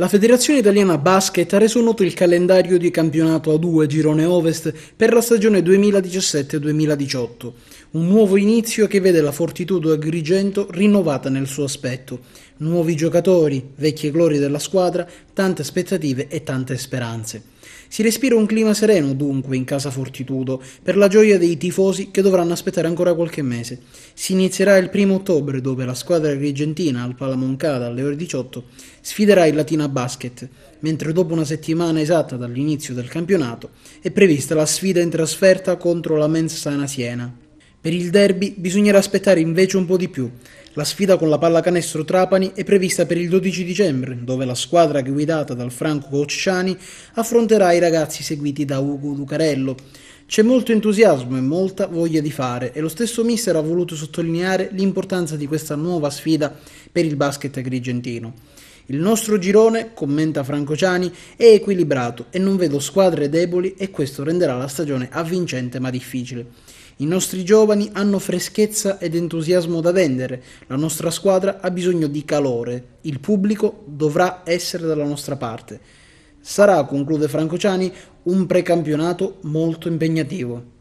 La Federazione Italiana Basket ha reso noto il calendario di campionato A2 Girone Ovest per la stagione 2017-2018, un nuovo inizio che vede la Fortitudo Agrigento rinnovata nel suo aspetto. Nuovi giocatori, vecchie glorie della squadra, tante aspettative e tante speranze. Si respira un clima sereno dunque in casa Fortitudo, per la gioia dei tifosi che dovranno aspettare ancora qualche mese. Si inizierà il primo ottobre dove la squadra argentina al Palamoncada alle ore 18 sfiderà il Latina Basket, mentre dopo una settimana esatta dall'inizio del campionato è prevista la sfida in trasferta contro la Mens Sana Siena. Per il derby bisognerà aspettare invece un po' di più. La sfida con la pallacanestro Trapani è prevista per il 12 dicembre, dove la squadra guidata dal Franco Cocciani affronterà i ragazzi seguiti da Ugo Ducarello. C'è molto entusiasmo e molta voglia di fare e lo stesso mister ha voluto sottolineare l'importanza di questa nuova sfida per il basket agrigentino. Il nostro girone, commenta Franco Ciani, è equilibrato e non vedo squadre deboli e questo renderà la stagione avvincente ma difficile. I nostri giovani hanno freschezza ed entusiasmo da vendere, la nostra squadra ha bisogno di calore, il pubblico dovrà essere dalla nostra parte. Sarà, conclude Franco Ciani, un precampionato molto impegnativo.